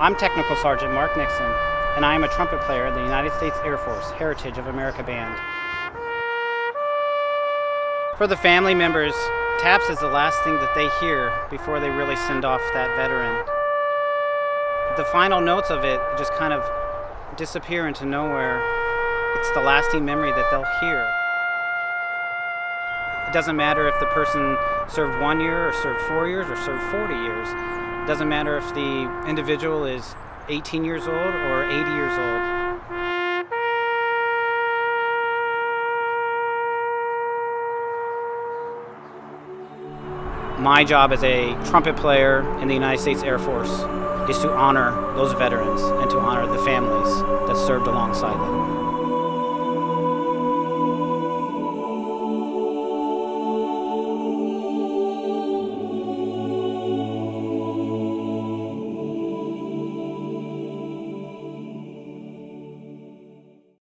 I'm Technical Sergeant Mark Nixon, and I am a trumpet player in the United States Air Force Heritage of America Band. For the family members, taps is the last thing that they hear before they really send off that veteran. The final notes of it just kind of disappear into nowhere. It's the lasting memory that they'll hear. It doesn't matter if the person served one year or served four years or served 40 years. It doesn't matter if the individual is 18 years old or 80 years old. My job as a trumpet player in the United States Air Force is to honor those veterans and to honor the families that served alongside them.